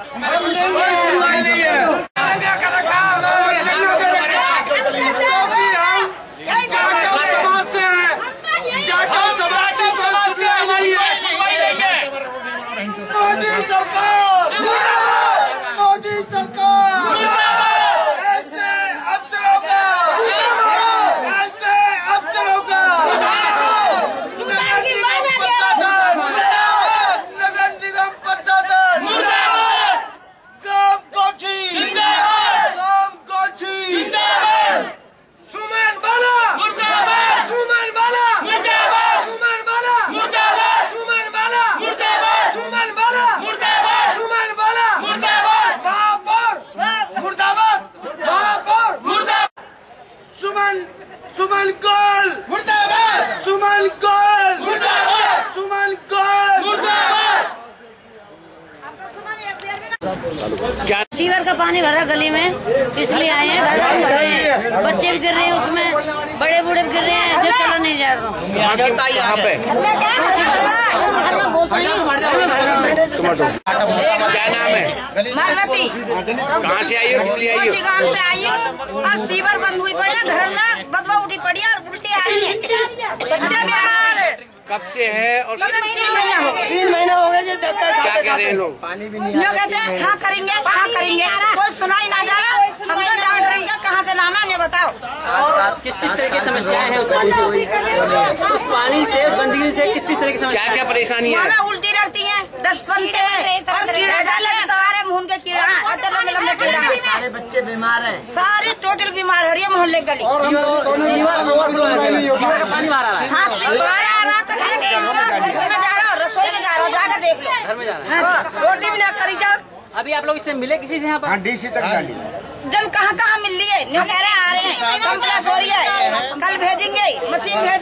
कोई सुनवाई नहीं है क्या कर रखा है? क्योंकि हम जाटव समाज से हैं जाटव समाज की कोई सुनवाई नहीं है मोदी सरकार मोदी सरकार ऐसे अब चलोगा ऐसे अब चलोगा नगर निगम प्रशासन नगर निगम प्रशासन गाँव कोठी गाँव कोठी सुमन बाला सुमन बाला सुमन बाला सुमन बाला सुमन बाला सुमन बाला महापौर मुर्दाबाद महापौर मुर्दाबाद सुमन सुमन कौल। मुर्दाबाद। सुमन कौल। मुर्दाबाद। सुमन कौल। सीवर का पानी भरा गली में इसलिए आए हैं घर हैं। बच्चे भी गिर रहे हैं उसमें बड़े बूढ़े भी गिर रहे हैं जो चला नहीं जा रहा। क्या नाम है मालवती कहाँ से आई हो? किस लिए आई हो? गाँव से आई हूँ और सीवर बंद हुई पड़ी है घर में बदवा उठी पड़ी और उल्टी आ रही है। भी हैं कब से है और कम तीन महीना हो गए तीन महीने हो गए धक्का क्या खाते कह रहे हैं खाते लोग लोग कहते हैं हाँ करेंगे हाँ करेंगे। कोई सुनाई ना जा रहा हम तो डॉक्टर हैं कहाँ से नाम है ने बताओ। किस किस तरह की समस्याएँ हैं? उस पानी से पानी गंदगी से किस किस तरह की समस्या क्या परेशानियाँ मुँह हैं उल्टी लगती है दस बनते हैं और कीड़ा डाले सारे मुँह के कीड़ा हैं? लंबे लंबे कीड़ा सारे बच्चे बीमार हैं। सारे टोटल बीमार हो है मोहल्ले गली। है है। हाथ से आ रहा है हूँ रसोई में जा रहा हूँ जाकर देख लो। घर में जा रहा है। हाँ। जी, रोटी भी ना करी जाओ। अभी आप लोग इससे मिले किसी से यहाँ पर? डीसी तक जन कहाँ कहाँ मिल रही है कह रहे आ रहे हैं। हो रही है। कल भेजेंगे मशीन भेजेंगे